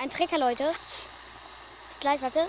Ein Trecker, Leute. Bis gleich, warte.